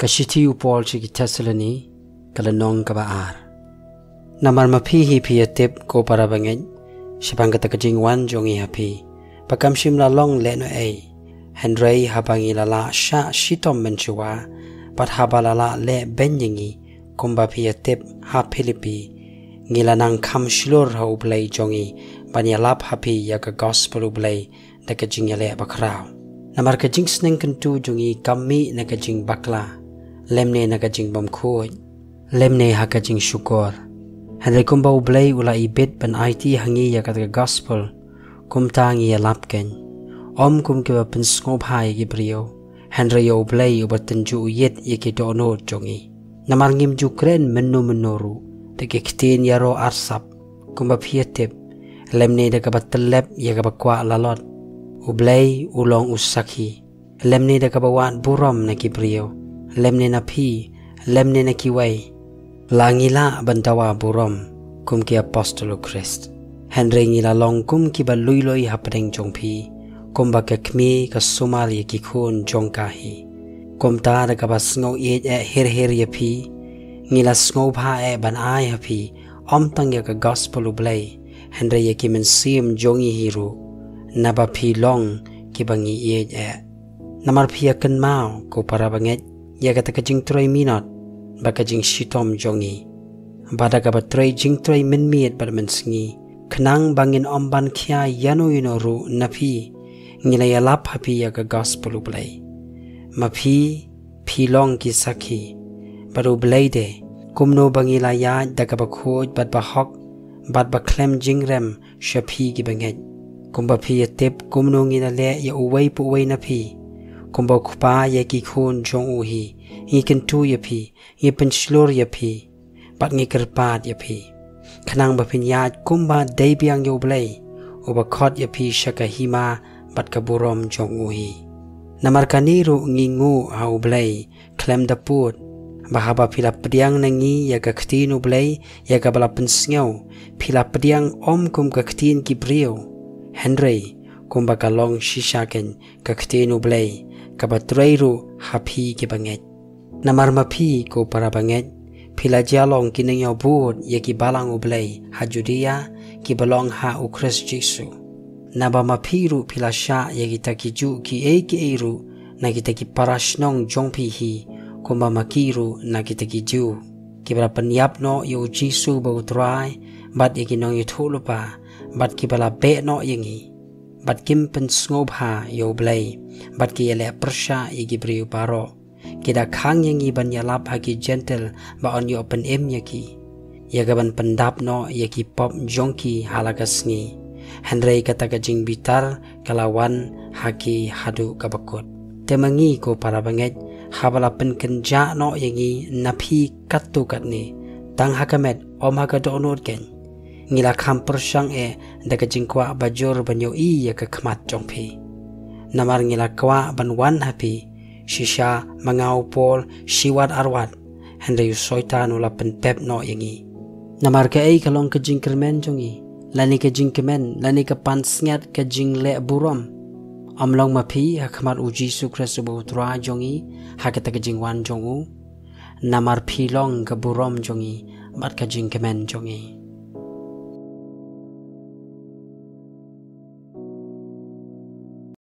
Kashiti upol chiki Thessaloni kalanong kabaar. Namar mapi hi pi atip ko para bangit sibang kata kajing wan jongi hapi. Pakam shim la long le no ay. Henry habangi la la sha shitom menchua pat habalala le benyingi kumba pi atip ha Philippi ngila nang kam shilur ha ublay jongi banya lap hapi ya ka gospel ublay da kajing yale bakrao. Namar kajing sneng kentu jongi kami na kajing bakla lemne na kajing bam khoi lemne ha kajing syukur. Henry kumba ublay ula ibit ban IT hangi ya ka gospel kumtangi ya lapken. Om kum ke ba pen skop hai gi brio. Henry yo ublay ubat tenju yet ye ki dono jongi. Namar ngim jukren menu menoru de ke ktin yaro arsap kumba pietep lemne de ka batelep ya ka bakwa lalot ublay ulong usaki lemne de ka bawan buram na kibrio lemne na pi lemne na kiway langila bantawa buram kum ki apostolo christ. Henry ngila long kum ki ba luiloi hapdeng jongpi kum ba ka kmi ka sumali ki khun jongkahi kum ta de ka ba sngo ye her her ye pi. Ngila sngo pha e ban ai hapi om tang ya ka gospel ublay henry ya ki men sim jongi hiru na ba phi long ki bangi ye e. Namar phi kan mau ko para banget ya ka ta ka jing troi minot ba ka jing shitom jongi bada ka ba troi jing troi men miet ba men sngi khnang bangin om ban khia yano ino ru na phi. Ngila ya lap hapi ya ka gospel ublay ma phi phi long ki sakhi baru blade kumno bangila ya daga ba khoj bat ba hok bat ba klem jingrem shapi gi banget kumba phi tep kumno ngi na le ya uwei pu uwei na phi kumba khupa ya ki khun jong u hi. Ngi kan tu ya phi ngi pen shlor ya phi bat ngi kerpat ya phi. Khanang ba phin ya kumba dei biang yo blai uba khot ya phi shaka bat ka burom jong u hi. Namar kaniru ngi ngu ha blai klem da put. Bahaba pila pediang nangi ya ka ktinu blai ya ka bala pensngau pila pediang om kum ka ktin ki brio henry kum ba ka long shisha ken ka ktinu blai ka ba treiru hapi ki banget. Namar ma phi ko para banget pila jalong ki nang yo bud ya ki balang blai ha judia ki balong ha u kris jesu. Naba ma phiru pila sha ya ki ta ki ju ki e ki e ru na ki ta ki parashnong jong phi hi kumba makiru na kita kiju kibra penyap no yu jisu bau trai bat yaki nong yu thulu pa bat kibala be no yangi bat kim pen sngop ha yu blai bat ki yale persha yaki briu paro. Kida khang yangi ban yalap ha ki gentle ba on yu open em yaki yagaban pendap no yaki pop jongki halagasngi Henry kata kajing bitar kalawan haki hadu kabakut temangi ko para banget habala pen kenja no yangi katu kat ni. Tang hakamet om haka do onot ken ngila kham persang e daga jingkwa bajor banyo i ya ka khmat jongpi namar ngila kwa ban wan happy shisha mangau pol shiwat arwat. Hende yu soitan ula pen pep no yangi namar ka ei kalong ka jingkermen jongi lani ka jingkemen lani ka pan sngat ka jingle burom amlong ma phi hakmat u jisu christ bu tra jongi hakata ka jingwan jongu namar phi long ka burom jongi mat ka jing kemen jongi